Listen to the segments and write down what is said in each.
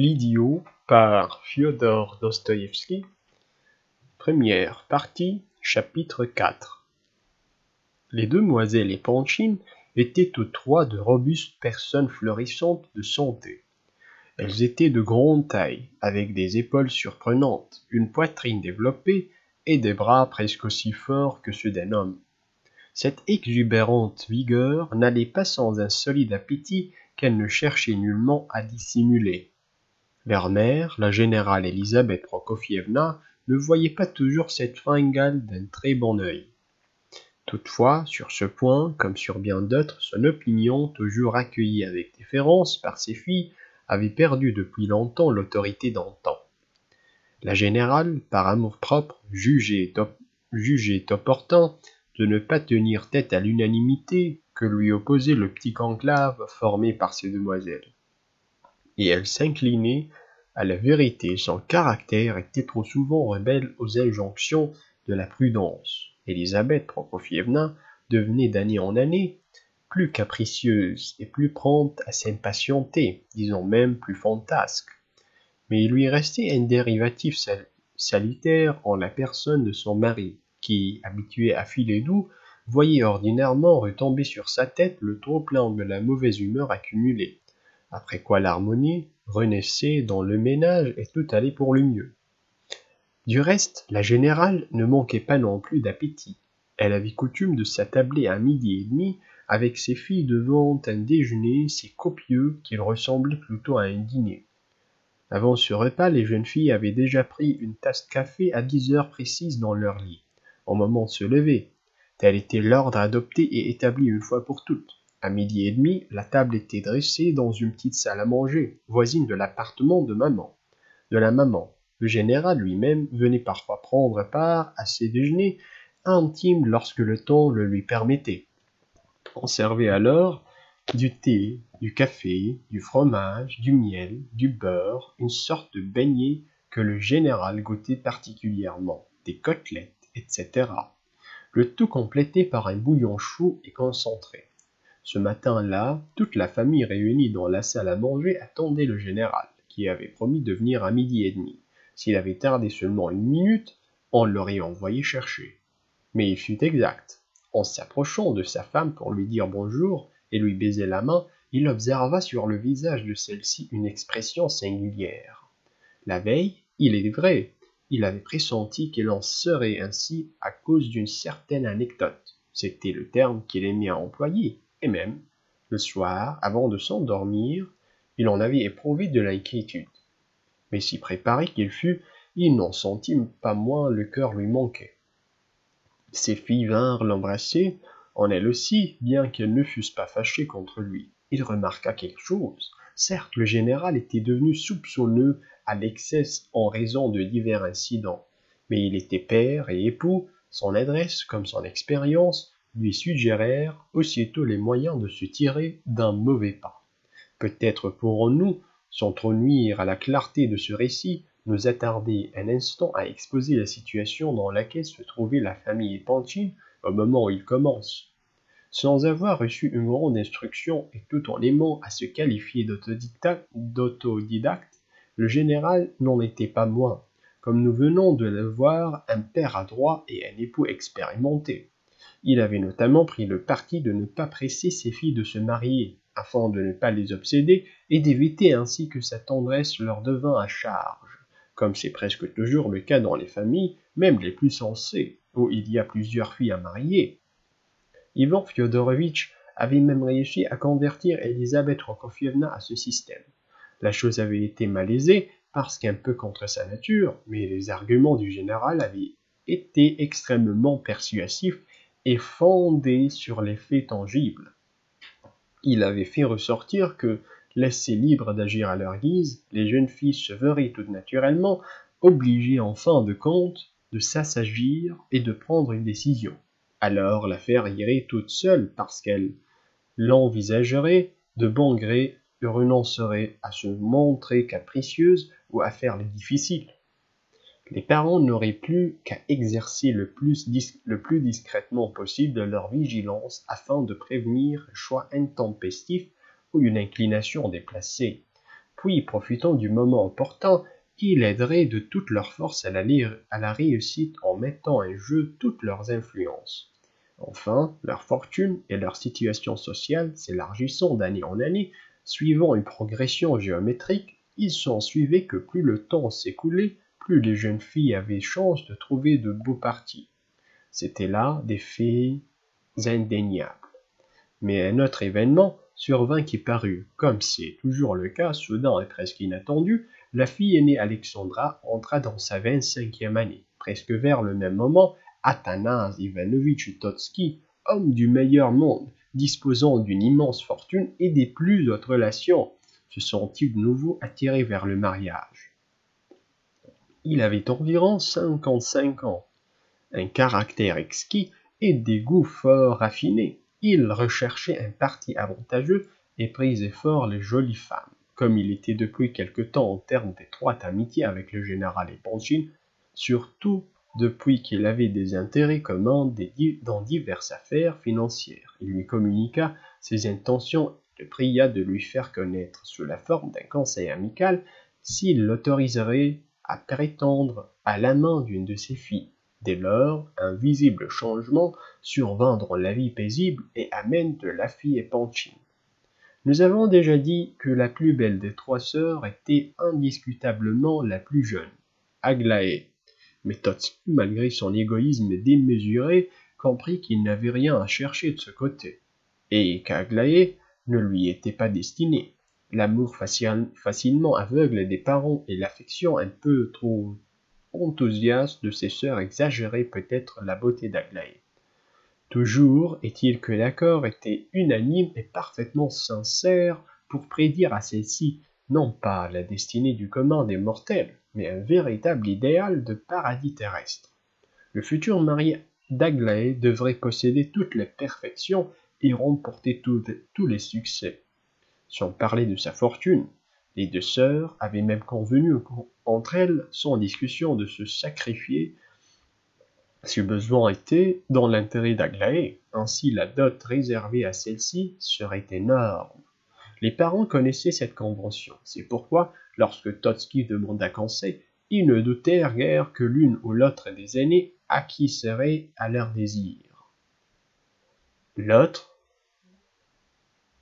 L'idiot par Fyodor Dostoïevski Chapitre 4 Les demoiselles Epanchin étaient toutes trois de robustes personnes florissantes de santé. Elles étaient de grande taille, avec des épaules surprenantes, une poitrine développée et des bras presque aussi forts que ceux d'un homme. Cette exubérante vigueur n'allait pas sans un solide appétit qu'elles ne cherchaient nullement à dissimuler. Mère, la générale Elisabeth Prokofievna, ne voyait pas toujours cette fringale d'un très bon œil. Toutefois, sur ce point, comme sur bien d'autres, son opinion, toujours accueillie avec déférence par ses filles, avait perdu depuis longtemps l'autorité d'antan. La générale, par amour-propre, jugeait, jugeait opportun de ne pas tenir tête à l'unanimité que lui opposait le petit conclave formé par ces demoiselles. Et elle s'inclinait à la vérité, son caractère était trop souvent rebelle aux injonctions de la prudence. Elisabeth Prokofievna devenait d'année en année plus capricieuse et plus prompte à s'impatienter, disons même plus fantasque. Mais il lui restait un dérivatif salutaire en la personne de son mari, qui, habitué à filer doux, voyait ordinairement retomber sur sa tête le trop-plein de la mauvaise humeur accumulée, après quoi l'harmonie renaissait dans le ménage et tout allait pour le mieux. Du reste, la générale ne manquait pas non plus d'appétit. Elle avait coutume de s'attabler à midi et demi avec ses filles devant un déjeuner si copieux qu'il ressemblait plutôt à un dîner. Avant ce repas, les jeunes filles avaient déjà pris une tasse de café à dix heures précises dans leur lit au moment de se lever. Tel était l'ordre adopté et établi une fois pour toutes. À midi et demi, la table était dressée dans une petite salle à manger, voisine de l'appartement de maman. De la maman, le général lui-même venait parfois prendre part à ses déjeuners intimes lorsque le temps le lui permettait. On servait alors du thé, du café, du fromage, du miel, du beurre, une sorte de beignet que le général goûtait particulièrement, des côtelettes, etc. Le tout complété par un bouillon chaud et concentré. Ce matin-là, toute la famille réunie dans la salle à manger attendait le général, qui avait promis de venir à midi et demi. S'il avait tardé seulement une minute, on l'aurait envoyé chercher. Mais il fut exact. En s'approchant de sa femme pour lui dire bonjour et lui baiser la main, il observa sur le visage de celle-ci une expression singulière. La veille, il est vrai, il avait pressenti qu'il en serait ainsi à cause d'une certaine anecdote. C'était le terme qu'il aimait à employer, et même, le soir, avant de s'endormir, il en avait éprouvé de l'inquiétude. Mais si préparé qu'il fût, il n'en sentit pas moins le cœur lui manquait. Ses filles vinrent l'embrasser, en elles aussi, bien qu'elles ne fussent pas fâchées contre lui. Il remarqua quelque chose. Certes, le général était devenu soupçonneux à l'excès en raison de divers incidents, mais il était père et époux, son adresse comme son expérience lui suggérèrent aussitôt les moyens de se tirer d'un mauvais pas. Peut-être pourrons-nous, sans trop nuire à la clarté de ce récit, nous attarder un instant à exposer la situation dans laquelle se trouvait la famille Pantine au moment où il commence. Sans avoir reçu une grande instruction et tout en aimant à se qualifier d'autodidacte, le général n'en était pas moins, comme nous venons de le voir, un père adroit et un époux expérimenté. Il avait notamment pris le parti de ne pas presser ses filles de se marier, afin de ne pas les obséder et d'éviter ainsi que sa tendresse leur devint à charge, comme c'est presque toujours le cas dans les familles, même les plus sensées, où il y a plusieurs filles à marier. Ivan Fyodorovitch avait même réussi à convertir Elisabeth Rokofievna à ce système. La chose avait été malaisée parce qu'un peu contre sa nature, mais les arguments du général avaient été extrêmement persuasifs et fondés sur les faits tangibles. Il avait fait ressortir que, laissées libres d'agir à leur guise, les jeunes filles se verraient tout naturellement obligées en fin de compte de s'assagir et de prendre une décision. Alors l'affaire irait toute seule parce qu'elle l'envisagerait de bon gré et renoncerait à se montrer capricieuse ou à faire les difficiles. Les parents n'auraient plus qu'à exercer le plus, le plus discrètement possible leur vigilance afin de prévenir un choix intempestif ou une inclination déplacée. puis profitant du moment opportun, il aiderait de toute leur force à la, à la réussite en mettant en jeu toutes leurs influences. Enfin, leur fortune et leur situation sociale s'élargissant d'année en année, suivant une progression géométrique, il s'en suivait que plus le temps s'écoulait, plus les jeunes filles avaient chance de trouver de beaux partis. C'était là des faits indéniables. Mais un autre événement survint qui parut, comme c'est toujours le cas, soudain et presque inattendu, la fille aînée Alexandra entra dans sa vingt-cinquième année. Presque vers le même moment, Athanas Ivanovitch Totsky, homme du meilleur monde, disposant d'une immense fortune et des plus hautes relations, se sentit de nouveau attiré vers le mariage. Il avait environ cinquante-cinq ans, un caractère exquis et des goûts fort raffinés. Il recherchait un parti avantageux et prisait fort les jolies femmes. Comme il était depuis quelque temps en termes d'étroite amitié avec le général Epanchin, surtout depuis qu'il avait des intérêts communs dans diverses affaires financières. Il lui communiqua ses intentions et le pria de lui faire connaître, sous la forme d'un conseil amical, s'il l'autoriserait à prétendre à la main d'une de ses filles. Dès lors, un visible changement survint dans la vie paisible et amène de la fille Epanchin. Nous avons déjà dit que la plus belle des trois sœurs était indiscutablement la plus jeune, Aglaé, mais Totsky, malgré son égoïsme démesuré, comprit qu'il n'avait rien à chercher de ce côté, et qu'Aglaé ne lui était pas destiné. L'amour facilement aveugle des parents et l'affection un peu trop enthousiaste de ses sœurs exagéraient peut-être la beauté d'Aglaé. Toujours est-il que l'accord était unanime et parfaitement sincère pour prédire à celle-ci non pas la destinée du commun des mortels, mais un véritable idéal de paradis terrestre. Le futur mari d'Aglaé devrait posséder toutes les perfections et remporter tous les succès. Sans parler de sa fortune, les deux sœurs avaient même convenu entre elles, sans discussion, de se sacrifier si besoin était dans l'intérêt d'Aglaé. Ainsi, la dot réservée à celle-ci serait énorme. Les parents connaissaient cette convention. C'est pourquoi, lorsque Totsky demanda conseil, ils ne doutèrent guère que l'une ou l'autre des aînés acquisserait à leur désir. L'autre,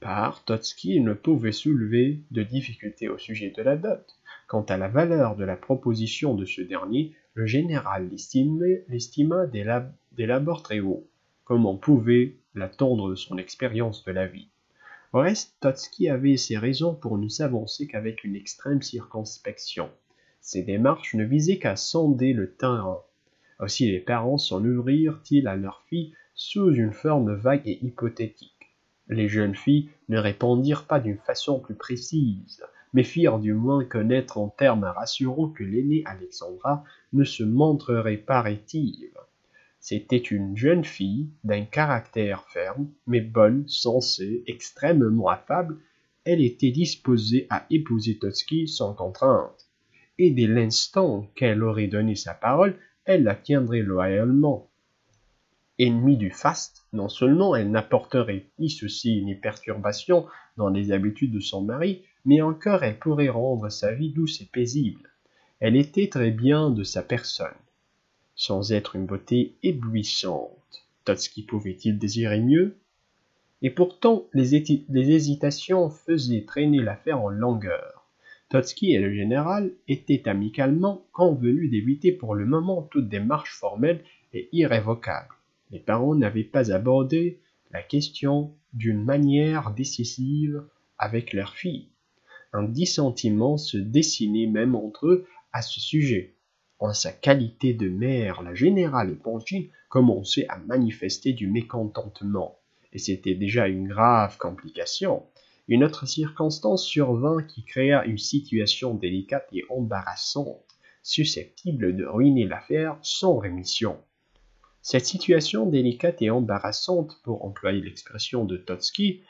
par Totsky ne pouvait soulever de difficultés au sujet de la dot. Quant à la valeur de la proposition de ce dernier, le général l'estima des labors très haut, comme on pouvait l'attendre de son expérience de la vie? Au reste, Totsky avait ses raisons pour ne s'avancer qu'avec une extrême circonspection. Ses démarches ne visaient qu'à sonder le terrain. Aussi les parents s'en ouvrirent-ils à leur fille sous une forme vague et hypothétique. Les jeunes filles ne répondirent pas d'une façon plus précise, mais firent du moins connaître en termes rassurants que l'aînée Alexandra ne se montrerait pas rétive. C'était une jeune fille d'un caractère ferme, mais bonne, sensée, extrêmement affable. Elle était disposée à épouser Totsky sans contrainte. Et dès l'instant qu'elle aurait donné sa parole, elle la tiendrait loyalement. Ennemie du faste, non seulement elle n'apporterait ni souci ni perturbation dans les habitudes de son mari, mais encore elle pourrait rendre sa vie douce et paisible. Elle était très bien de sa personne sans être une beauté éblouissante. Totsky pouvait-il désirer mieux? Et pourtant, les, hésitations faisaient traîner l'affaire en longueur. Totsky et le général étaient amicalement convenus d'éviter pour le moment toute démarche formelle et irrévocable. Les parents n'avaient pas abordé la question d'une manière décisive avec leur fille. Un dissentiment se dessinait même entre eux à ce sujet. En sa qualité de mère, la générale Eponchine commençait à manifester du mécontentement, et c'était déjà une grave complication. Une autre circonstance survint qui créa une situation délicate et embarrassante, susceptible de ruiner l'affaire sans rémission. Cette situation délicate et embarrassante, pour employer l'expression de Totsky,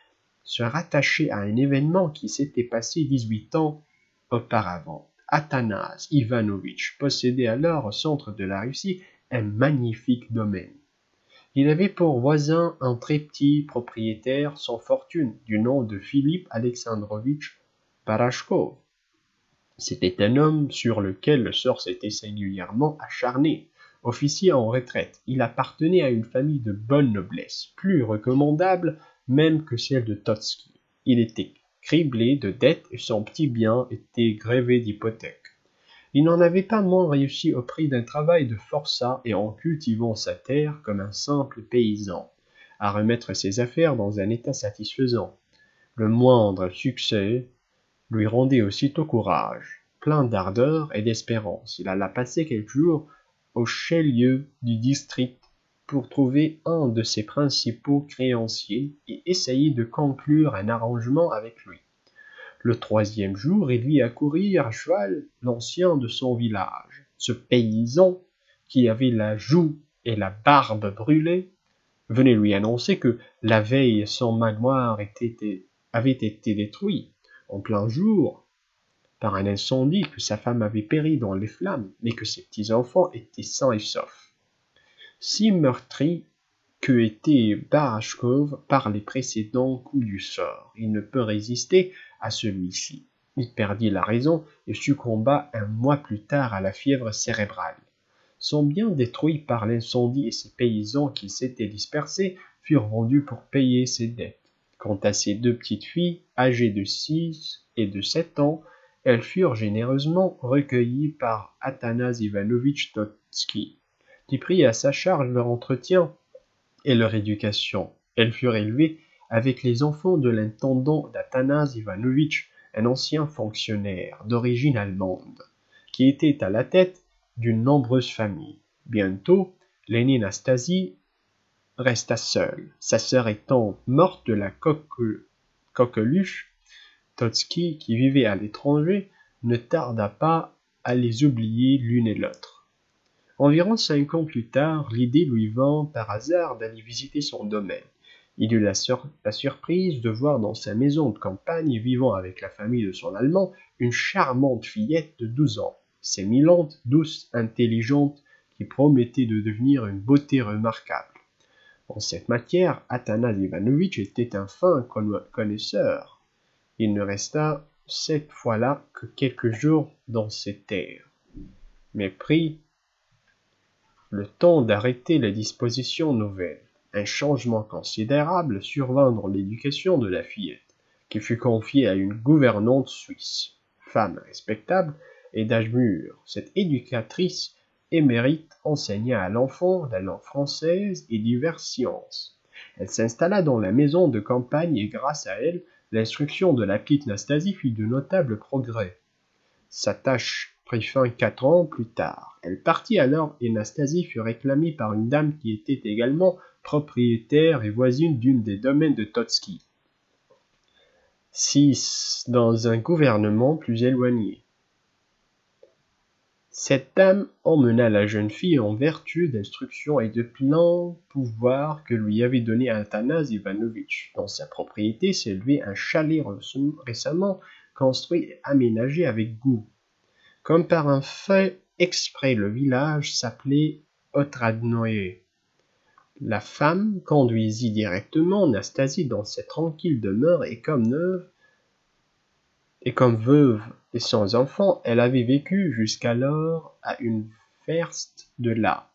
se rattachait à un événement qui s'était passé 18 ans auparavant. Athanas Ivanovitch possédait alors au centre de la Russie un magnifique domaine. Il avait pour voisin un très petit propriétaire sans fortune du nom de Philippe Alexandrovitch Parashkov. C'était un homme sur lequel le sort s'était singulièrement acharné. Officier en retraite, il appartenait à une famille de bonne noblesse, plus recommandable même que celle de Totsky. Il était criblé de dettes et son petit bien était grévé d'hypothèques. Il n'en avait pas moins réussi au prix d'un travail de forçat et en cultivant sa terre comme un simple paysan, à remettre ses affaires dans un état satisfaisant. Le moindre succès lui rendait aussitôt courage. Plein d'ardeur et d'espérance, il alla passer quelques jours au chef-lieu du district pour trouver un de ses principaux créanciers et essayer de conclure un arrangement avec lui. Le troisième jour, il vit accourir à cheval l'ancien de son village. Ce paysan, qui avait la joue et la barbe brûlées, venait lui annoncer que la veille son manoir avait été détruit en plein jour par un incendie, que sa femme avait péri dans les flammes, mais que ses petits-enfants étaient sains et saufs. Si meurtri que était Barashkov par les précédents coups du sort, il ne peut résister à celui-ci. Il perdit la raison et succomba un mois plus tard à la fièvre cérébrale. Son bien détruit par l'incendie et ses paysans qui s'étaient dispersés furent vendus pour payer ses dettes. Quant à ses deux petites filles, âgées de six et de sept ans, elles furent généreusement recueillies par Athanas Ivanovitch Totsky, qui prit à sa charge leur entretien et leur éducation. Elles furent élevées avec les enfants de l'intendant d'Athanas Ivanovitch, un ancien fonctionnaire d'origine allemande, qui était à la tête d'une nombreuse famille. Bientôt, l'aînée Nastasie resta seule, sa sœur étant morte de la coqueluche. Totsky, qui vivait à l'étranger, ne tarda pas à les oublier l'une et l'autre. Environ cinq ans plus tard, l'idée lui vint par hasard d'aller visiter son domaine. Il eut la, surprise de voir dans sa maison de campagne, vivant avec la famille de son Allemand, une charmante fillette de douze ans, sémilante, douce, intelligente, qui promettait de devenir une beauté remarquable. En cette matière, Athanas Ivanovitch était un fin connaisseur. Il ne resta cette fois-là que quelques jours dans ces terres, mais prit le temps d'arrêter les dispositions nouvelles. Un changement considérable survint dans l'éducation de la fillette, qui fut confiée à une gouvernante suisse, femme respectable et d'âge mûr. Cette éducatrice émérite enseigna à l'enfant la langue française et diverses sciences. Elle s'installa dans la maison de campagne et grâce à elle, l'instruction de la petite Nastasie fit de notables progrès. Sa tâche prit fin quatre ans plus tard. Elle partit alors et Nastasie fut réclamée par une dame qui était également propriétaire et voisine d'une des domaines de Totsky. Six dans un gouvernement plus éloigné. Cette dame emmena la jeune fille en vertu d'instructions et de plein pouvoirs que lui avait donné Athanas Ivanovitch. Dans sa propriété s'élevait un chalet récemment construit et aménagé avec goût. Comme par un fait exprès, le village s'appelait Otradnoe. La femme conduisit directement Nastasie dans cette tranquille demeure et comme neuve et comme veuve et sans enfant, elle avait vécu jusqu'alors à une verste de là.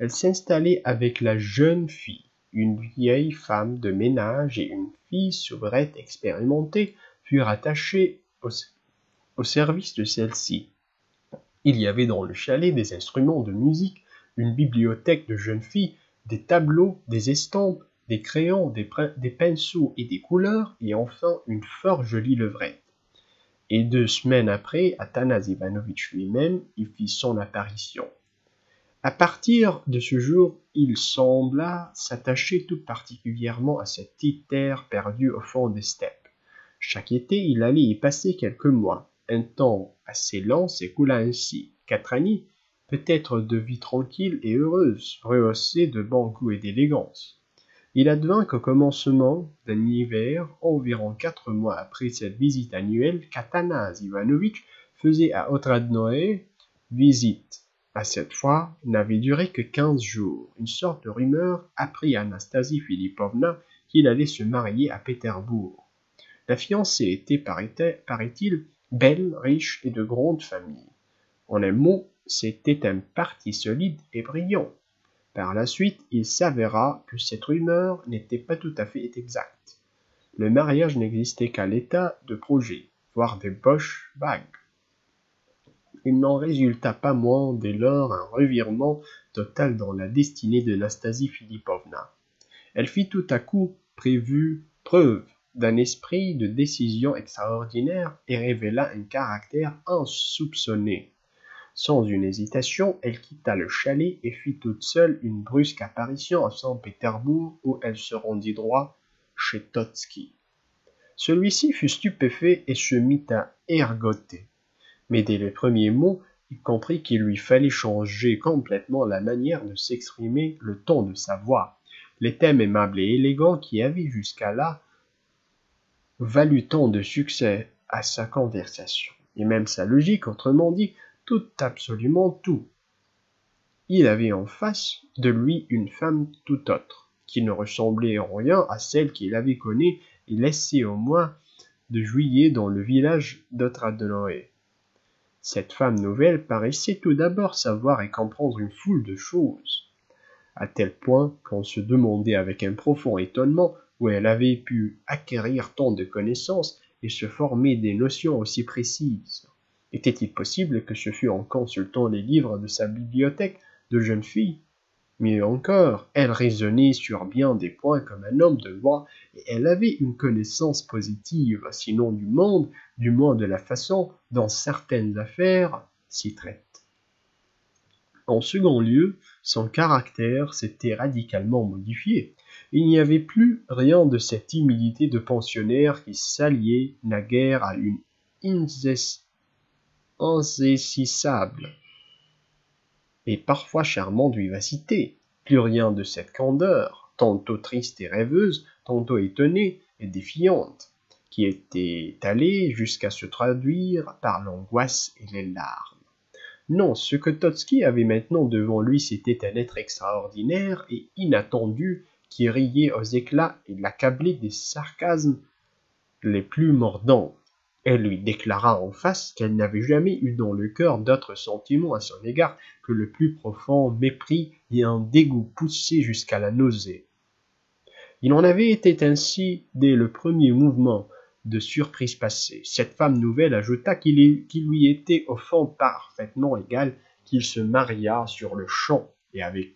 Elle s'installait avec la jeune fille, une vieille femme de ménage et une fille soubrette expérimentée furent attachées au, au service de celle-ci. Il y avait dans le chalet des instruments de musique, une bibliothèque de jeunes filles des tableaux, des estampes, des crayons, des, pinceaux et des couleurs, et enfin une fort jolie levrette. Et deux semaines après, Athanas Ivanovitch lui-même y fit son apparition. À partir de ce jour, il sembla s'attacher tout particulièrement à cette petite terre perdue au fond des steppes. Chaque été, il allait y passer quelques mois. Un temps assez lent s'écoula ainsi. Quatre années peut-être de vie tranquille et heureuse, rehaussée de bon goût et d'élégance. Il advint qu'au commencement d'un hiver, environ quatre mois après cette visite annuelle, qu'Athanas Ivanovitch faisait à Otradnoe visite. À cette fois, n'avait duré que quinze jours. Une sorte de rumeur apprit à Anastasie Philippovna qu'il allait se marier à Pétersbourg. La fiancée était, paraît-il, belle, riche et de grande famille. En un mot, c'était un parti solide et brillant. Par la suite, il s'avéra que cette rumeur n'était pas tout à fait exacte. Le mariage n'existait qu'à l'état de projet, voire des boches vagues. Il n'en résulta pas moins dès lors un revirement total dans la destinée de Nastasie Philippovna. Elle fit tout à coup prévu preuve d'un esprit de décision extraordinaire et révéla un caractère insoupçonné. Sans une hésitation, elle quitta le chalet et fit toute seule une brusque apparition à Saint-Pétersbourg où elle se rendit droit chez Totsky. Celui-ci fut stupéfait et se mit à ergoter. Mais dès les premiers mots, il comprit qu'il lui fallait changer complètement la manière de s'exprimer, le ton de sa voix. Les thèmes aimables et élégants qui avaient jusqu'à là valu tant de succès à sa conversation, et même sa logique, autrement dit, tout absolument tout. Il avait en face de lui une femme tout autre, qui ne ressemblait en rien à celle qu'il avait connue et laissée au mois de juillet dans le village d'Otradenoé. Cette femme nouvelle paraissait tout d'abord savoir et comprendre une foule de choses, à tel point qu'on se demandait avec un profond étonnement où elle avait pu acquérir tant de connaissances et se former des notions aussi précises. Était-il possible que ce fût en consultant les livres de sa bibliothèque de jeune fille Mieux encore, elle raisonnait sur bien des points comme un homme de loi, et elle avait une connaissance positive, sinon du monde, du moins de la façon dont certaines affaires s'y traitent. En second lieu, son caractère s'était radicalement modifié. Il n'y avait plus rien de cette timidité de pensionnaire qui s'alliait naguère à une insaisissable et parfois charmante vivacité. Plus rien de cette candeur, tantôt triste et rêveuse, tantôt étonnée et défiante, qui était allée jusqu'à se traduire par l'angoisse et les larmes. Non, ce que Totsky avait maintenant devant lui, c'était un être extraordinaire et inattendu qui riait aux éclats et l'accablait des sarcasmes les plus mordants. Elle lui déclara en face qu'elle n'avait jamais eu dans le cœur d'autres sentiments à son égard que le plus profond mépris et un dégoût poussé jusqu'à la nausée. Il en avait été ainsi dès le premier mouvement de surprise passée. Cette femme nouvelle ajouta qu'il lui était au fond parfaitement égal qu'il se mariât sur le champ et avec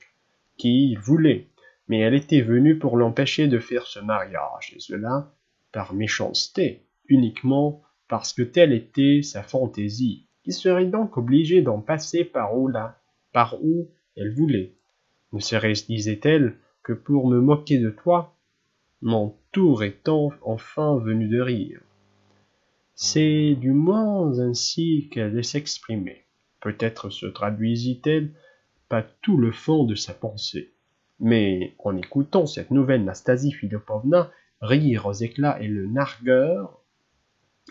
qui il voulait mais elle était venue pour l'empêcher de faire ce mariage, et cela par méchanceté, uniquement parce que telle était sa fantaisie. Il serait donc obligé d'en passer par où là, par où elle voulait. Ne serait-ce, disait-elle, que pour me moquer de toi Mon tour étant enfin venu de rire. C'est du moins ainsi qu'elle s'exprimait. Peut-être se traduisit-elle pas tout le fond de sa pensée. Mais en écoutant cette nouvelle Nastasie Philippovna rire aux éclats et le nargueur,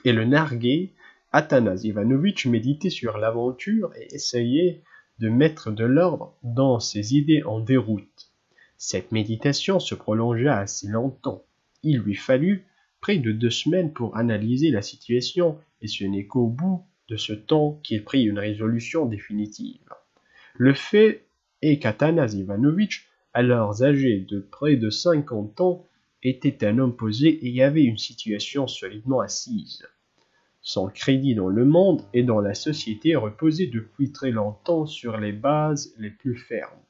et le narguer, Athanas Ivanovitch méditait sur l'aventure et essayait de mettre de l'ordre dans ses idées en déroute. Cette méditation se prolongea assez longtemps. Il lui fallut près de deux semaines pour analyser la situation, et ce n'est qu'au bout de ce temps qu'il prit une résolution définitive. Le fait est qu'Athanas Ivanovitch alors âgé de près de cinquante ans, était un homme posé et avait une situation solidement assise. Son crédit dans le monde et dans la société reposait depuis très longtemps sur les bases les plus fermes.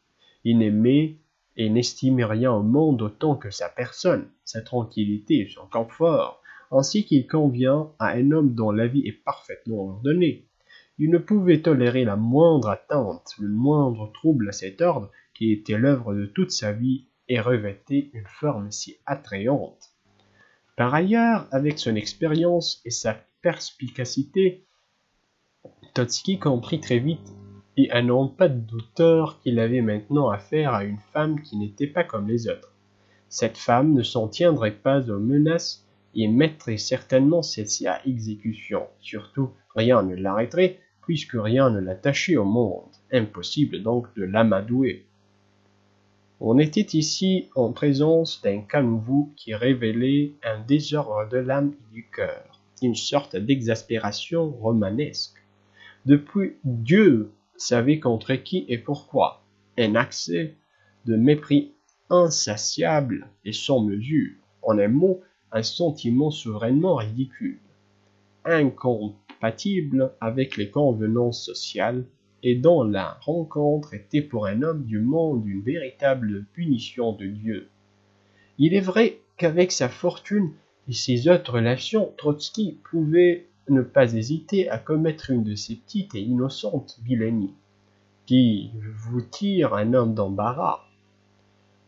Il n'aimait et n'estimait rien au monde autant que sa personne, sa tranquillité et son confort, ainsi qu'il convient à un homme dont la vie est parfaitement ordonnée. Il ne pouvait tolérer la moindre atteinte, le moindre trouble à cet ordre qui était l'œuvre de toute sa vie et revêtait une forme si attrayante. Par ailleurs, avec son expérience et sa perspicacité, Totsky comprit très vite et à n'en pas de douteur qu'il avait maintenant affaire à une femme qui n'était pas comme les autres. Cette femme ne s'en tiendrait pas aux menaces et mettrait certainement celle-ci à exécution. Surtout, rien ne l'arrêterait, puisque rien ne l'attachait au monde. Impossible donc de l'amadouer. On était ici en présence d'un cas nouveau qui révélait un désordre de l'âme et du cœur. Une sorte d'exaspération romanesque. Depuis, Dieu savait contre qui et pourquoi, un accès de mépris insatiable et sans mesure, en un mot, un sentiment souverainement ridicule, incompatible avec les convenances sociales, et dont la rencontre était pour un homme du monde une véritable punition de Dieu. Il est vrai qu'avec sa fortune et ses autres relations, Trotsky pouvait ne pas hésiter à commettre une de ces petites et innocentes vilanies qui vous tire un homme d'embarras.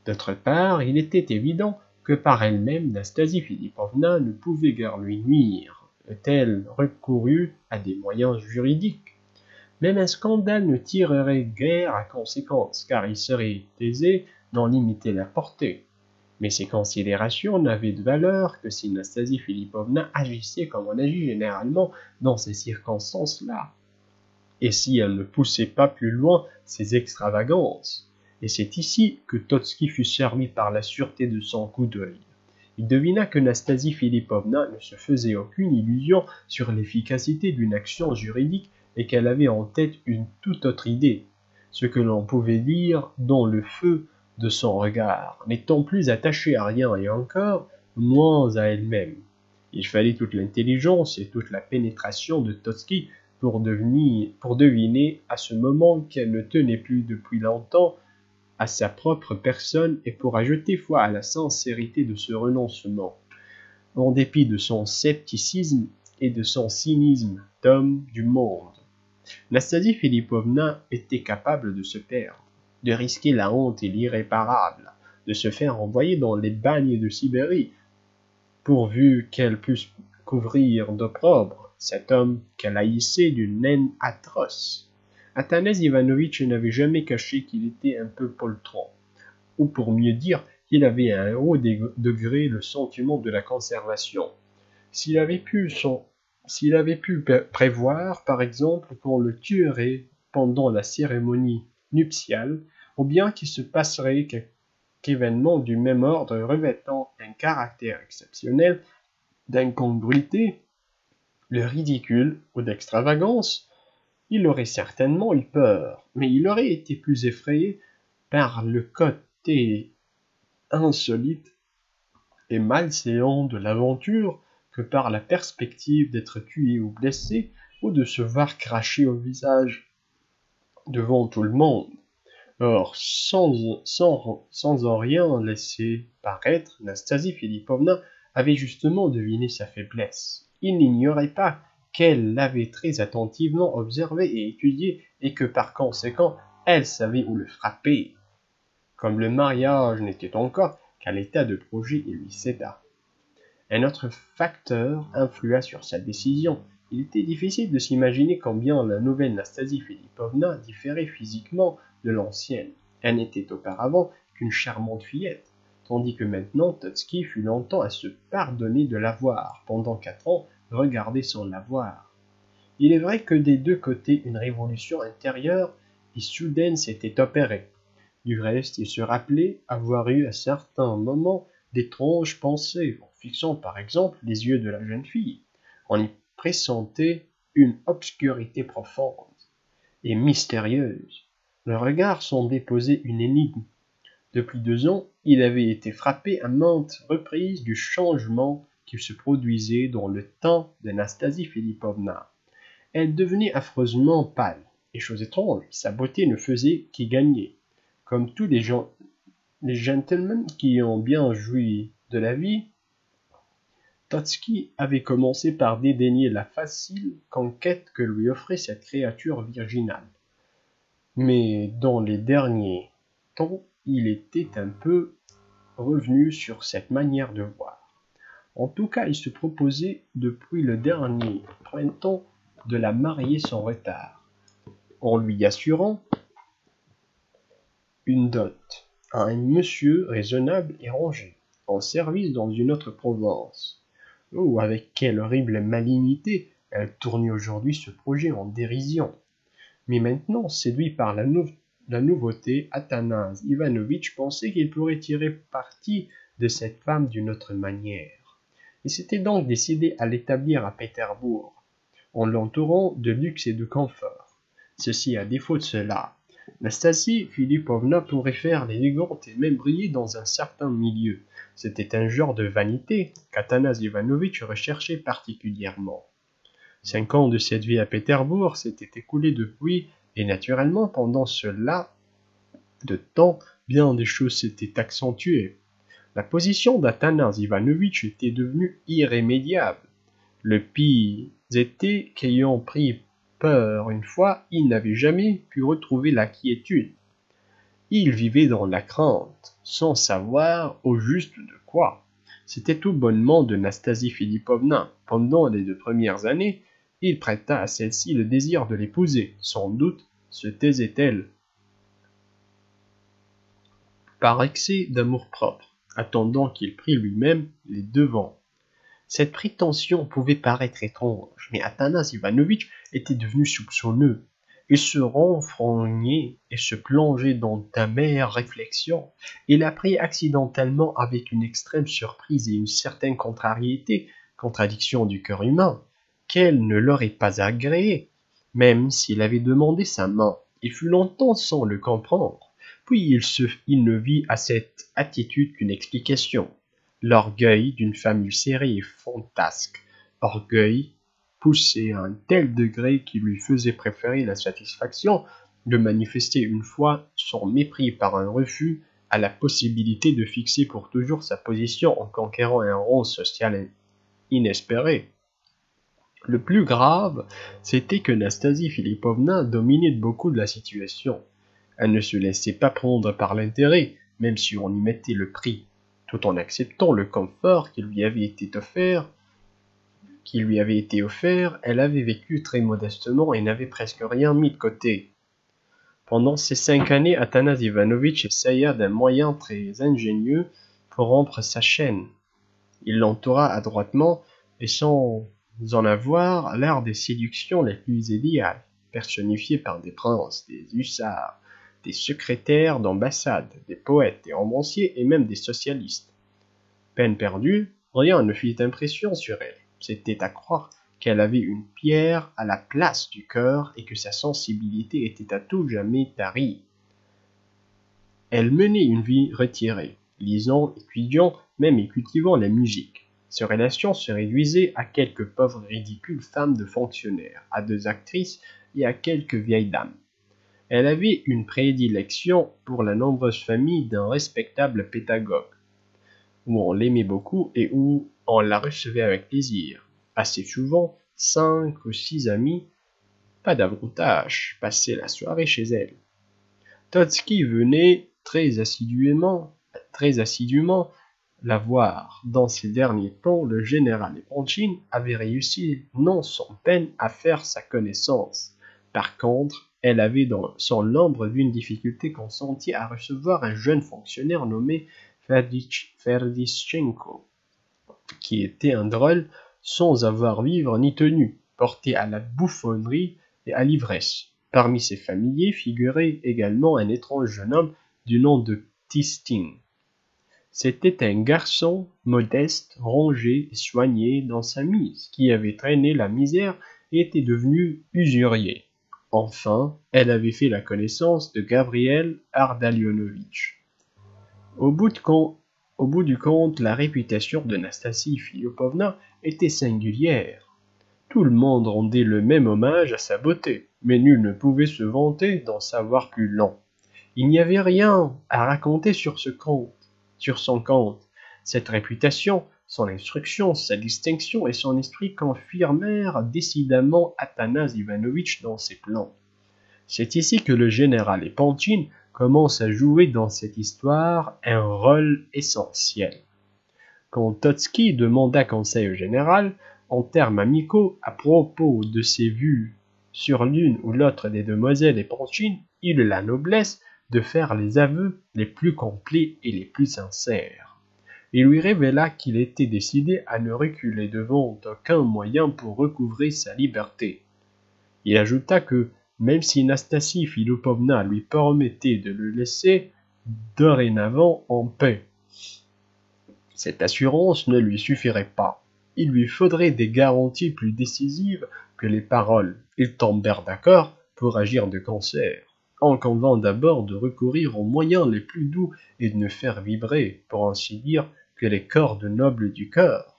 D'autre part, il était évident que par elle-même Nastasie Philippovna ne pouvait guère lui nuire, est-elle recourue à des moyens juridiques? Même un scandale ne tirerait guère à conséquence, car il serait aisé d'en limiter la portée. Mais ces considérations n'avaient de valeur que si Nastasie Philippovna agissait comme on agit généralement dans ces circonstances-là, et si elle ne poussait pas plus loin ses extravagances. Et c'est ici que Totsky fut servi par la sûreté de son coup d'œil. Il devina que Nastasie Philippovna ne se faisait aucune illusion sur l'efficacité d'une action juridique et qu'elle avait en tête une toute autre idée, ce que l'on pouvait dire dans le feu de son regard, n'étant plus attachée à rien et encore moins à elle-même. Il fallait toute l'intelligence et toute la pénétration de Totsky pour, pour deviner à ce moment qu'elle ne tenait plus depuis longtemps à sa propre personne et pour ajouter foi à la sincérité de ce renoncement, en dépit de son scepticisme et de son cynisme d'homme du monde. Nastasie Filipovna était capable de se perdre de risquer la honte et l'irréparable, de se faire envoyer dans les bagnes de Sibérie, pourvu qu'elle puisse couvrir d'opprobre cet homme qu'elle haïssait d'une haine atroce. Athanas Ivanovitch n'avait jamais caché qu'il était un peu poltron, ou pour mieux dire, qu'il avait à un haut degré le sentiment de la conservation. S'il avait pu s'il avait pu prévoir, par exemple, qu'on le tuerait pendant la cérémonie ou bien qu'il se passerait quelque événement du même ordre revêtant un caractère exceptionnel d'incongruité, de ridicule ou d'extravagance, il aurait certainement eu peur, mais il aurait été plus effrayé par le côté insolite et malséant de l'aventure que par la perspective d'être tué ou blessé ou de se voir cracher au visage devant tout le monde. Or, sans, en rien laisser paraître, Nastasie Filipovna avait justement deviné sa faiblesse. Il n'ignorait pas qu'elle l'avait très attentivement observé et étudié, et que par conséquent, elle savait où le frapper. Comme le mariage n'était encore qu'à l'état de projet, il lui céda. Un autre facteur influa sur sa décision. Il était difficile de s'imaginer combien la nouvelle Nastasie Filipovna différait physiquement de l'ancienne. Elle n'était auparavant qu'une charmante fillette, tandis que maintenant Totsky fut longtemps à se pardonner de l'avoir, pendant quatre ans regarder sans l'avoir. Il est vrai que des deux côtés une révolution intérieure et soudaine s'était opérée. Du reste, il se rappelait avoir eu à certains moments d'étranges pensées, en fixant par exemple les yeux de la jeune fille. Pressentait une obscurité profonde et mystérieuse le regard semblait poser une énigme. Depuis deux ans, il avait été frappé à maintes reprises du changement qui se produisait dans le teint d'Anastasie Filipovna. Elle devenait affreusement pâle, et chose étrange, sa beauté ne faisait qu'y gagner. Comme tous les gens, les gentlemen qui ont bien joui de la vie, Totsky avait commencé par dédaigner la facile conquête que lui offrait cette créature virginale mais dans les derniers temps, il était un peu revenu sur cette manière de voir. En tout cas, il se proposait depuis le dernier printemps de la marier sans retard, en lui assurant une dot à un monsieur raisonnable et rangé, en service dans une autre province. Oh, avec quelle horrible malignité elle tournait aujourd'hui ce projet en dérision. Mais maintenant, séduit par la, nouveauté, Athanas Ivanovitch pensait qu'il pourrait tirer parti de cette femme d'une autre manière. Il s'était donc décidé à l'établir à Pétersbourg, en l'entourant de luxe et de confort. Ceci à défaut de cela, Nastasie Philippovna pourrait faire l'élégante et même briller dans un certain milieu. C'était un genre de vanité qu'Athanas Ivanovitch recherchait particulièrement. Cinq ans de cette vie à Pétersbourg s'étaient écoulés depuis, et naturellement pendant cela de temps, bien des choses s'étaient accentuées. La position d'Athanas Ivanovitch était devenue irrémédiable. Le pire était qu'ayant pris peur une fois, il n'avait jamais pu retrouver la quiétude. Il vivait dans la crainte, sans savoir au juste de quoi. C'était tout bonnement de Nastasie Philippovna. Pendant les deux premières années, il prêta à celle-ci le désir de l'épouser. Sans doute se taisait-elle par excès d'amour-propre, attendant qu'il prît lui-même les devants. Cette prétention pouvait paraître étrange, mais Athanas Ivanovitch était devenu soupçonneux. Il se renfrognait et se plongeait dans d'amères réflexions. Il apprit accidentellement avec une extrême surprise et une certaine contrariété, contradiction du cœur humain, qu'elle ne l'aurait pas agréé, même s'il avait demandé sa main. Il fut longtemps sans le comprendre. Puis il ne vit à cette attitude qu'une explication l'orgueil d'une famille serrée et fantasque, orgueil poussé à un tel degré qui lui faisait préférer la satisfaction de manifester une fois son mépris par un refus à la possibilité de fixer pour toujours sa position en conquérant un rang social inespéré. Le plus grave, c'était que Nastasie Philippovna dominait beaucoup de la situation. Elle ne se laissait pas prendre par l'intérêt, même si on y mettait le prix tout en acceptant le confort qui lui avait été offert, qui lui avait été offert, elle avait vécu très modestement et n'avait presque rien mis de côté. Pendant ces cinq années, Athanas Ivanovitch essaya d'un moyen très ingénieux pour rompre sa chaîne. Il l'entoura adroitement et sans en avoir l'art des séductions les plus idéales, personnifiées par des princes, des hussards, des secrétaires d'ambassade, des poètes, des romanciers et même des socialistes. Peine perdue, rien ne fit impression sur elle. C'était à croire qu'elle avait une pierre à la place du cœur et que sa sensibilité était à tout jamais tarie. Elle menait une vie retirée, lisant, étudiant, même et cultivant la musique. Ses relations se réduisaient à quelques pauvres ridicules femmes de fonctionnaires, à deux actrices et à quelques vieilles dames. Elle avait une prédilection pour la nombreuse famille d'un respectable pédagogue, où on l'aimait beaucoup et où on la recevait avec plaisir. Assez souvent, cinq ou six amis, pas davantage, passaient la soirée chez elle. Totsky venait très assidûment, très assidûment la voir. Dans ces derniers temps, le général Epanchin avait réussi non sans peine à faire sa connaissance. Par contre, elle avait dans son l'ombre vu une difficulté consentie à recevoir un jeune fonctionnaire nommé Ferdischenko, qui était un drôle sans avoir vivre ni tenue, porté à la bouffonnerie et à l'ivresse. Parmi ses familiers figurait également un étrange jeune homme du nom de Tisting. C'était un garçon modeste, rangé et soigné dans sa mise, qui avait traîné la misère et était devenu usurier. Enfin, elle avait fait la connaissance de Gabriel Ardalionovitch. Au bout, du compte, la réputation de Nastasie Filipovna était singulière. Tout le monde rendait le même hommage à sa beauté, mais nul ne pouvait se vanter d'en savoir plus lent. Il n'y avait rien à raconter sur ce compte, sur son compte. Cette réputation son instruction, sa distinction et son esprit confirmèrent décidément Athanas Ivanovitch dans ses plans. C'est ici que le général Epanchin commence à jouer dans cette histoire un rôle essentiel. Quand Totsky demanda conseil au général, en termes amicaux, à propos de ses vues sur l'une ou l'autre des demoiselles Epanchin, il eut la noblesse de faire les aveux les plus complets et les plus sincères il lui révéla qu'il était décidé à ne reculer devant aucun moyen pour recouvrer sa liberté. Il ajouta que, même si Nastasie Philippovna lui permettait de le laisser dorénavant en paix, cette assurance ne lui suffirait pas. il lui faudrait des garanties plus décisives que les paroles. Ils tombèrent d'accord pour agir de concert, en convient d'abord de recourir aux moyens les plus doux et de ne faire vibrer, pour ainsi dire, que les cordes nobles du cœur.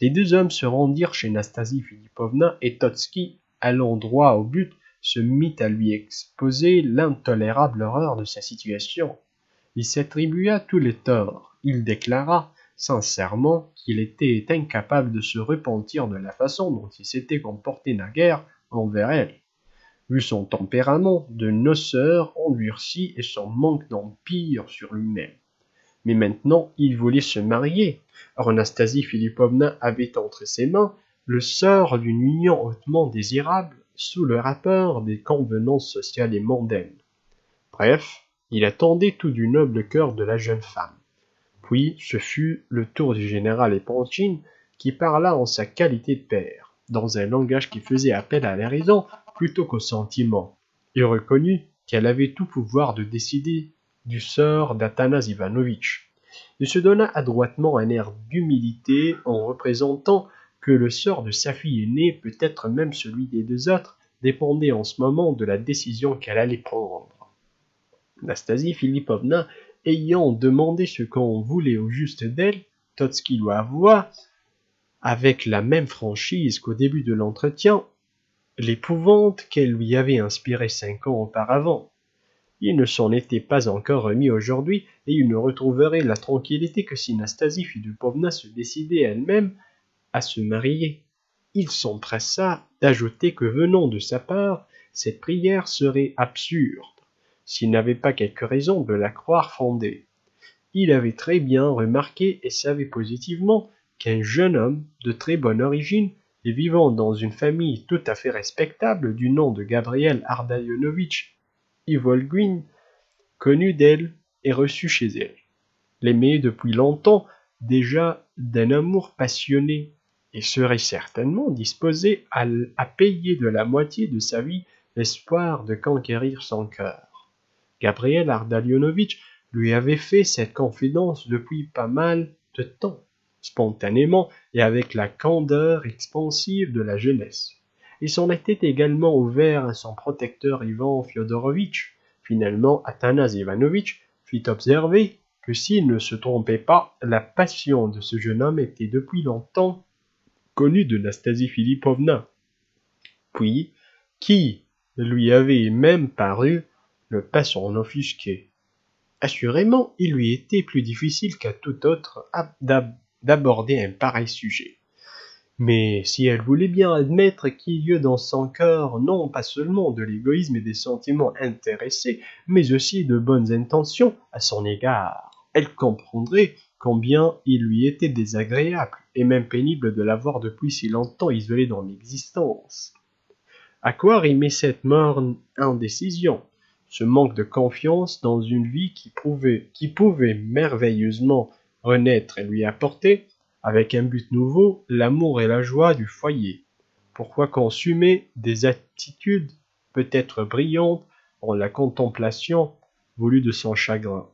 Les deux hommes se rendirent chez Nastasie Filipovna et Totsky, allant droit au but, se mit à lui exposer l'intolérable horreur de sa situation. Il s'attribua tous les torts. Il déclara sincèrement qu'il était incapable de se repentir de la façon dont il s'était comporté naguère envers elle. Vu son tempérament de noceur endurci et son manque d'empire sur lui-même. Mais maintenant, il voulait se marier. Or, Anastasie Philippovna avait entre ses mains le sort d'une union hautement désirable sous le rapport des convenances sociales et mondaines. Bref, il attendait tout du noble cœur de la jeune femme. Puis ce fut le tour du général Epanchin qui parla en sa qualité de père, dans un langage qui faisait appel à la raison plutôt qu'au sentiment, et reconnut qu'elle avait tout pouvoir de décider du sort d'Athanas Ivanovitch. Il se donna adroitement un air d'humilité en représentant que le sort de sa fille aînée, peut-être même celui des deux autres, dépendait en ce moment de la décision qu'elle allait prendre. Nastasie Philippovna ayant demandé ce qu'on voulait au juste d'elle, Totsky lui avoua, avec la même franchise qu'au début de l'entretien, l'épouvante qu'elle lui avait inspirée cinq ans auparavant. Il ne s'en était pas encore remis aujourd'hui, et il ne retrouverait la tranquillité que si Nastasie Filipovna se décidait elle-même à se marier. Il s'empressa d'ajouter que venant de sa part, cette prière serait absurde, s'il n'avait pas quelque raison de la croire fondée. Il avait très bien remarqué et savait positivement qu'un jeune homme de très bonne origine et vivant dans une famille tout à fait respectable du nom de Gabriel Ardayonovitch Ivolguin, connu d'elle et reçu chez elle. L'aimait depuis longtemps déjà d'un amour passionné et serait certainement disposé à, payer de la moitié de sa vie l'espoir de conquérir son cœur. Gabriel Ardalionovitch lui avait fait cette confidence depuis pas mal de temps, spontanément et avec la candeur expansive de la jeunesse. Il s'en était également ouvert à son protecteur Ivan Fyodorovitch. Finalement, Athanas Ivanovitch fit observer que s'il ne se trompait pas, la passion de ce jeune homme était depuis longtemps connue de Nastasie Philippovna. Puis, qui lui avait même paru ne pas s'en offusquer. Assurément, il lui était plus difficile qu'à tout autre d'aborder un pareil sujet. Mais si elle voulait bien admettre qu'il y eut dans son cœur non pas seulement de l'égoïsme et des sentiments intéressés, mais aussi de bonnes intentions à son égard, elle comprendrait combien il lui était désagréable et même pénible de l'avoir depuis si longtemps isolé dans l'existence. À quoi rimer cette morne indécision ce manque de confiance dans une vie qui, qui pouvait merveilleusement renaître et lui apporter avec un but nouveau, l'amour et la joie du foyer? Pourquoi consumer des attitudes peut-être brillantes en la contemplation voulue de son chagrin?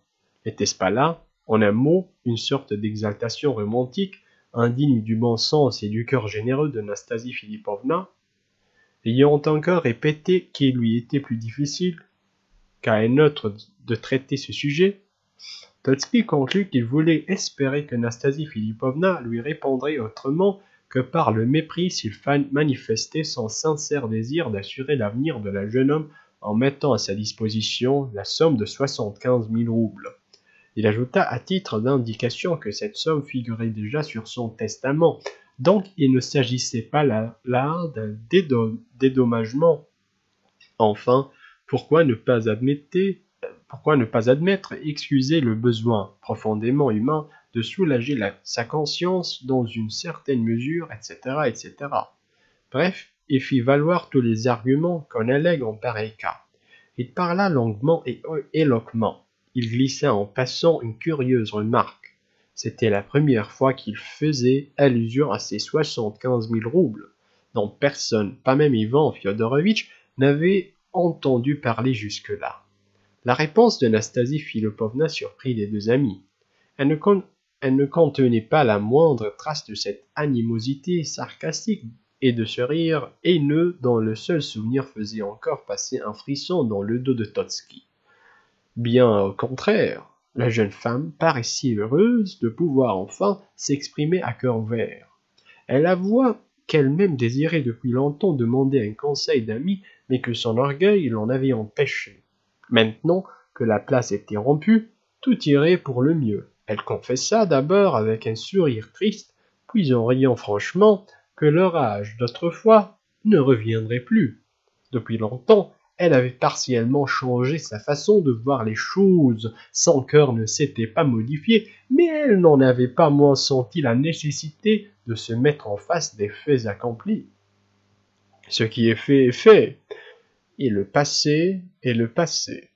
Était-ce pas là, en un mot, une sorte d'exaltation romantique, indigne du bon sens et du cœur généreux de Nastasie Philippovna Ayant encore répété qu'il lui était plus difficile qu'à un autre de traiter ce sujet, Totsky conclut qu'il voulait espérer que Nastasie Filipovna lui répondrait autrement que par le mépris s'il manifestait son sincère désir d'assurer l'avenir de la jeune homme en mettant à sa disposition la somme de soixante-quinze mille roubles. Il ajouta à titre d'indication que cette somme figurait déjà sur son testament, donc il ne s'agissait pas là, d'un dédommagement. Enfin, pourquoi ne pas admettre pourquoi ne pas admettre et excuser le besoin profondément humain de soulager sa conscience dans une certaine mesure, etc., etc. Bref, il fit valoir tous les arguments qu'on allègue en pareil cas. Il parla longuement et éloquemment. Il glissa en passant une curieuse remarque. C'était la première fois qu'il faisait allusion à ces soixante-quinze mille roubles, dont personne, pas même Ivan Fyodorovitch, n'avait entendu parler jusque-là. La réponse de Nastasie Filipovna surprit les deux amis. Elle ne, elle ne contenait pas la moindre trace de cette animosité sarcastique et de ce rire haineux dont le seul souvenir faisait encore passer un frisson dans le dos de Totsky. Bien au contraire, la jeune femme paraissait heureuse de pouvoir enfin s'exprimer à cœur ouvert. Elle avoua qu'elle-même désirait depuis longtemps demander un conseil d'ami, mais que son orgueil l'en avait empêché. Maintenant que la place était rompue, tout irait pour le mieux. Elle confessa d'abord avec un sourire triste, puis en riant franchement, que leur âge d'autrefois ne reviendrait plus. Depuis longtemps, elle avait partiellement changé sa façon de voir les choses. Son cœur ne s'était pas modifié, mais elle n'en avait pas moins senti la nécessité de se mettre en face des faits accomplis. Ce qui est fait est fait, et le passé est le passé.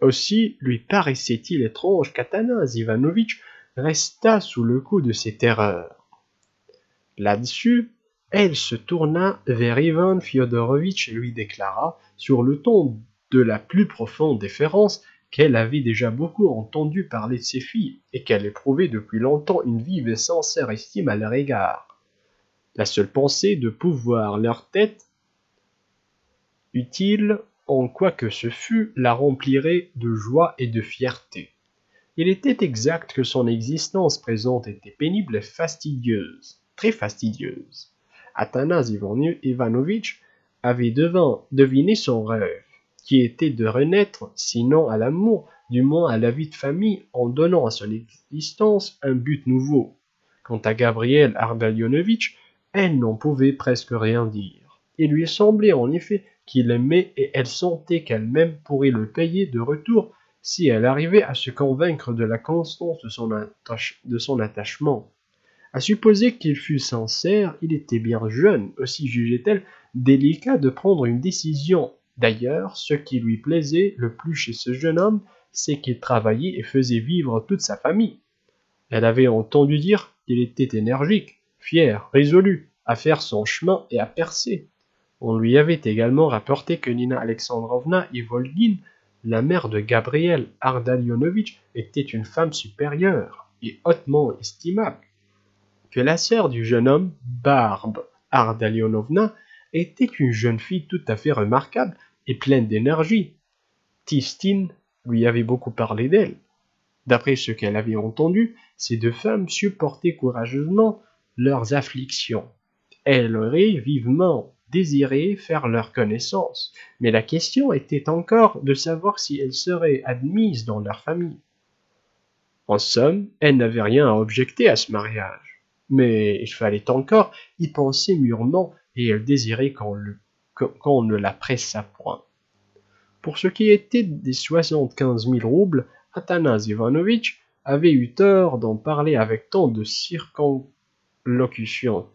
Aussi lui paraissait-il étrange qu'Athanas Ivanovitch restât sous le coup de ses terreurs. Là-dessus, elle se tourna vers Ivan Fyodorovitch et lui déclara, sur le ton de la plus profonde déférence, qu'elle avait déjà beaucoup entendu parler de ses filles et qu'elle éprouvait depuis longtemps une vive et sincère estime à leur égard. La seule pensée de pouvoir leur tête utile en quoi que ce fût, la remplirait de joie et de fierté. Il était exact que son existence présente était pénible et fastidieuse, très fastidieuse. Athanas Ivanovitch avait deviné son rêve, qui était de renaître, sinon à l'amour, du moins à la vie de famille, en donnant à son existence un but nouveau. Quant à Gabriel Ardalionovitch, elle n'en pouvait presque rien dire. Il lui semblait en effet qu'il aimait et elle sentait qu'elle-même pourrait le payer de retour si elle arrivait à se convaincre de la constance de son attachement. À supposer qu'il fût sincère, il était bien jeune, aussi jugeait-elle délicat de prendre une décision. D'ailleurs, ce qui lui plaisait le plus chez ce jeune homme, c'est qu'il travaillait et faisait vivre toute sa famille. Elle avait entendu dire qu'il était énergique, fier, résolu, à faire son chemin et à percer. On lui avait également rapporté que Nina Alexandrovna Ivolgin, la mère de Gabriel Ardalionovitch, était une femme supérieure et hautement estimable, que la sœur du jeune homme, Barbe Ardalionovna, était une jeune fille tout à fait remarquable et pleine d'énergie. Tistine lui avait beaucoup parlé d'elle. D'après ce qu'elle avait entendu, ces deux femmes supportaient courageusement leurs afflictions. Elle aurait vivement désiraient faire leur connaissance, mais la question était encore de savoir si elles seraient admises dans leur famille. En somme, elle n'avait rien à objecter à ce mariage, mais il fallait encore y penser mûrement et elle désirait qu'on ne la pressât point. Pour ce qui était des soixante-quinze mille roubles, Athanas Ivanovitch avait eu tort d'en parler avec tant de circonlocution.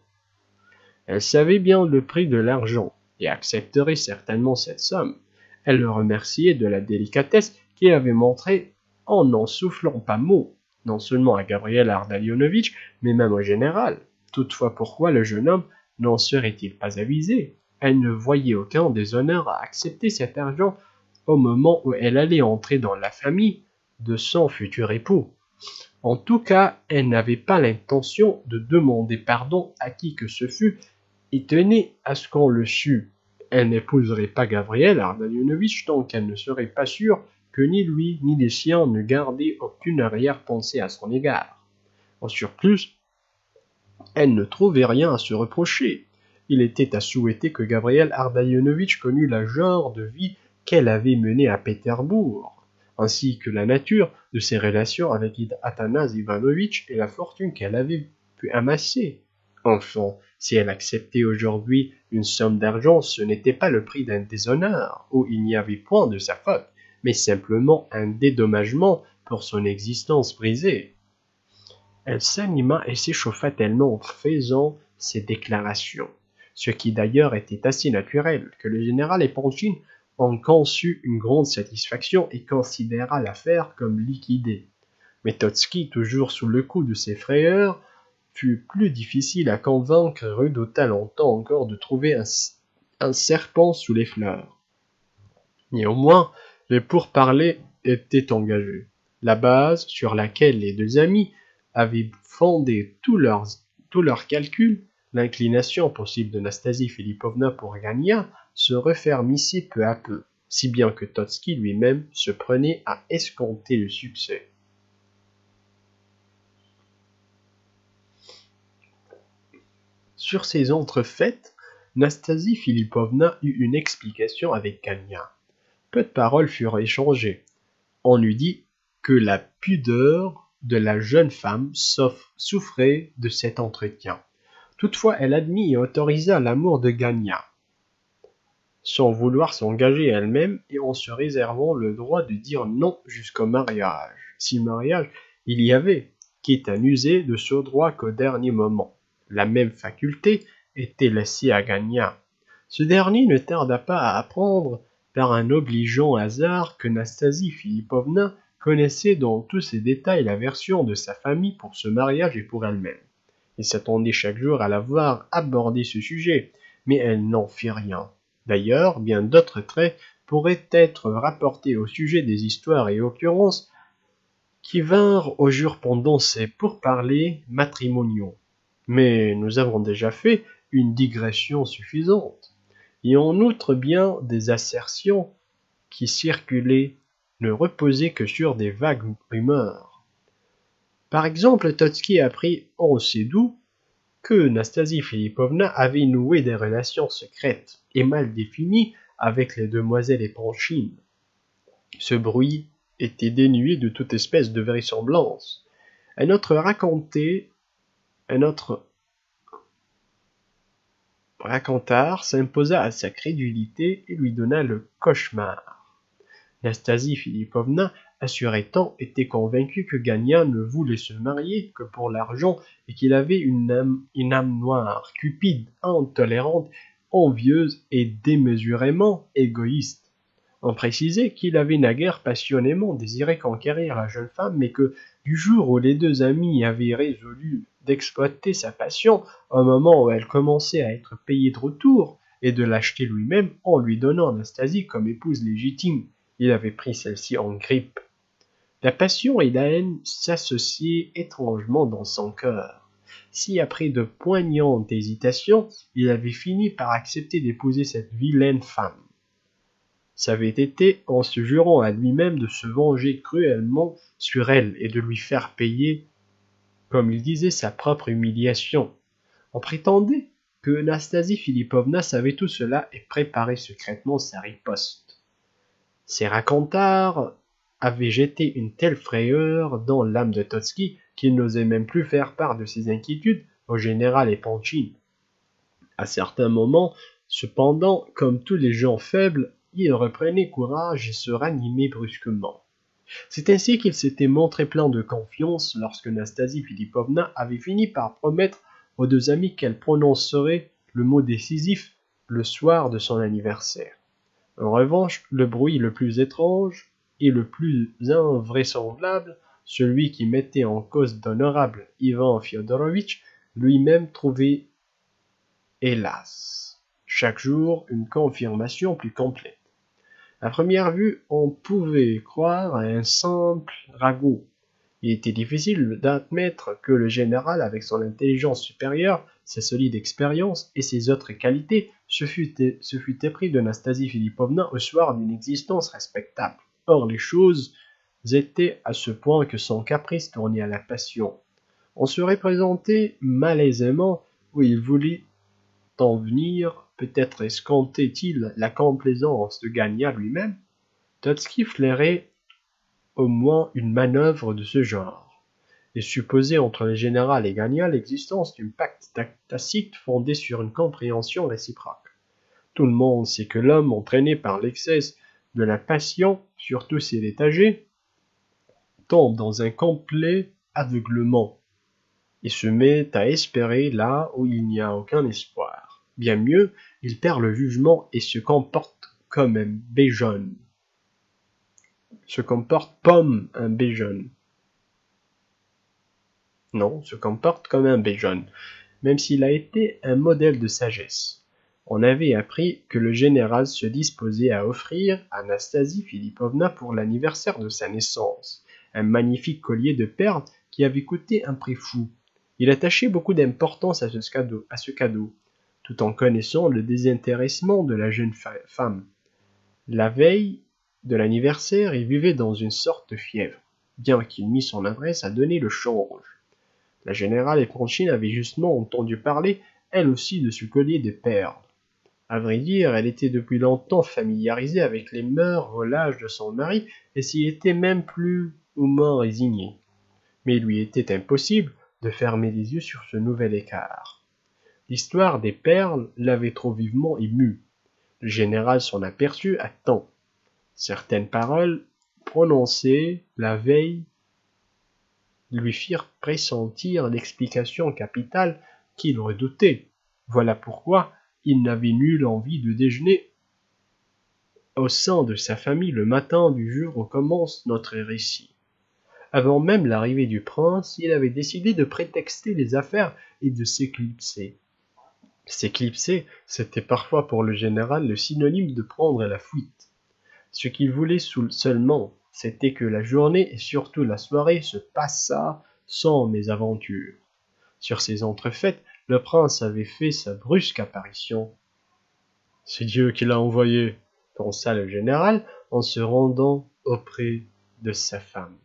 Elle savait bien le prix de l'argent, et accepterait certainement cette somme. Elle le remerciait de la délicatesse qu'il avait montrée en n'en soufflant pas mot, non seulement à Gabriel Ardalionovitch, mais même au général. Toutefois, pourquoi le jeune homme n'en serait-il pas avisé? Elle ne voyait aucun déshonneur à accepter cet argent au moment où elle allait entrer dans la famille de son futur époux. En tout cas, elle n'avait pas l'intention de demander pardon à qui que ce fût et tenait à ce qu'on le sût. Elle n'épouserait pas Gabriel Ardalionovitch tant qu'elle ne serait pas sûre que ni lui ni les siens ne gardaient aucune arrière-pensée à son égard. En surplus, elle ne trouvait rien à se reprocher. Il était à souhaiter que Gabriel Ardalionovitch connût la genre de vie qu'elle avait menée à Pétersbourg, ainsi que la nature de ses relations avec Athanas Ivanovitch et la fortune qu'elle avait pu amasser. Enfin, si elle acceptait aujourd'hui une somme d'argent, ce n'était pas le prix d'un déshonneur, où il n'y avait point de sa faute, mais simplement un dédommagement pour son existence brisée. Elle s'anima et s'échauffa tellement en faisant ces déclarations, ce qui d'ailleurs était assez naturel, que le général Eponchine en conçut une grande satisfaction et considéra l'affaire comme liquidée. Mais Totsky, toujours sous le coup de ses frayeurs, fut plus difficile à convaincre redouta longtemps encore de trouver un, serpent sous les fleurs. Néanmoins, les pourparlers étaient engagés. La base sur laquelle les deux amis avaient fondé tous leurs, calculs, l'inclination possible de Nastasie Filipovna pour Gagna se refermissait peu à peu, si bien que Totsky lui-même se prenait à escompter le succès. Sur ces entrefaites, Nastasie Filipovna eut une explication avec Gagna. Peu de paroles furent échangées. On eût dit que la pudeur de la jeune femme souffrait de cet entretien. Toutefois, elle admit et autorisa l'amour de Gagna, sans vouloir s'engager elle-même et en se réservant le droit de dire non jusqu'au mariage, si mariage il y avait, quitte à n'user de ce droit qu'au dernier moment. La même faculté était laissée à Gagna. Ce dernier ne tarda pas à apprendre par un obligeant hasard que Nastasie Filipovna connaissait dans tous ses détails la version de sa famille pour ce mariage et pour elle-même. Il s'attendait chaque jour à la voir aborder ce sujet, mais elle n'en fit rien. D'ailleurs, bien d'autres traits pourraient être rapportés au sujet des histoires et occurrences qui vinrent au jour pendant ces pourparlers matrimoniaux. Mais nous avons déjà fait une digression suffisante. Et en outre bien des assertions qui circulaient ne reposaient que sur des vagues rumeurs. Par exemple, Totsky apprit en doux que Nastasie Filipovna avait noué des relations secrètes et mal définies avec les demoiselles épanchines. Ce bruit était dénué de toute espèce de vraisemblance. Un autre raconté, un autre s'imposa à sa crédulité et lui donna le cauchemar. Nastasie Filipovna assurait tant était convaincu que Gagna ne voulait se marier que pour l'argent et qu'il avait une âme noire, cupide, intolérante, envieuse et démesurément égoïste. On précisait qu'il avait naguère passionnément désiré conquérir la jeune femme, mais que du jour où les deux amis avaient résolu d'exploiter sa passion, au moment où elle commençait à être payée de retour, et de l'acheter lui-même en lui donnant Anastasie comme épouse légitime, il avait pris celle-ci en grippe. La passion et la haine s'associaient étrangement dans son cœur. Si après de poignantes hésitations, il avait fini par accepter d'épouser cette vilaine femme. Ça avait été en se jurant à lui-même de se venger cruellement sur elle et de lui faire payer, comme il disait, sa propre humiliation. On prétendait que Nastasie Filipovna savait tout cela et préparait secrètement sa riposte. Ces racontards avaient jeté une telle frayeur dans l'âme de Totsky qu'il n'osait même plus faire part de ses inquiétudes au général Epanchin. À certains moments, cependant, comme tous les gens faibles, il reprenait courage et se ranimait brusquement. C'est ainsi qu'il s'était montré plein de confiance lorsque Nastasie Filipovna avait fini par promettre aux deux amis qu'elle prononcerait le mot décisif le soir de son anniversaire. En revanche, le bruit le plus étrange et le plus invraisemblable, celui qui mettait en cause d'honorable Ivan Fyodorovitch, lui-même trouvait, hélas, chaque jour une confirmation plus complète. À première vue, on pouvait croire à un simple ragot. Il était difficile d'admettre que le général, avec son intelligence supérieure, sa solide expérience et ses autres qualités, se fût, se fût épris de Nastasie Filipovna au soir d'une existence respectable. Or, les choses étaient à ce point que son caprice tournait à la passion. On se représentait malaisément où il voulait en venir Peut-être escomptait-il la complaisance de Gagna lui-même. Totsky flairait au moins une manœuvre de ce genre, et supposait entre le général et Gagna l'existence d'un pacte tacite fondé sur une compréhension réciproque. Tout le monde sait que l'homme, entraîné par l'excès de la passion, surtout s'il est âgé, tombe dans un complet aveuglement et se met à espérer là où il n'y a aucun espoir. Bien mieux, il perd le jugement et se comporte comme un béjon. Se comporte comme un béjon. Non, se comporte comme un béjon, même s'il a été un modèle de sagesse. On avait appris que le général se disposait à offrir à Anastasie Filipovna pour l'anniversaire de sa naissance un magnifique collier de perles qui avait coûté un prix fou. Il attachait beaucoup d'importance à à ce cadeau, tout en connaissant le désintéressement de la jeune femme. La veille de l'anniversaire, il vivait dans une sorte de fièvre, bien qu'il mit son adresse à donner le champ rouge. La générale Eponchine avait justement entendu parler, elle aussi, de ce collier de perles. À vrai dire, elle était depuis longtemps familiarisée avec les mœurs l'âge de son mari et s'y était même plus ou moins résignée. Mais il lui était impossible de fermer les yeux sur ce nouvel écart. L'histoire des perles l'avait trop vivement ému. Le général s'en aperçut à temps. Certaines paroles prononcées la veille lui firent pressentir l'explication capitale qu'il redoutait. Voilà pourquoi il n'avait nulle envie de déjeuner au sein de sa famille le matin du jour où commence notre récit. Avant même l'arrivée du prince, il avait décidé de prétexter les affaires et de s'éclipser. S'éclipser, c'était parfois pour le général le synonyme de prendre la fuite. Ce qu'il voulait seulement, c'était que la journée et surtout la soirée se passât sans mésaventures. Sur ces entrefaites, le prince avait fait sa brusque apparition. C'est Dieu qui l'a envoyé, pensa le général en se rendant auprès de sa femme.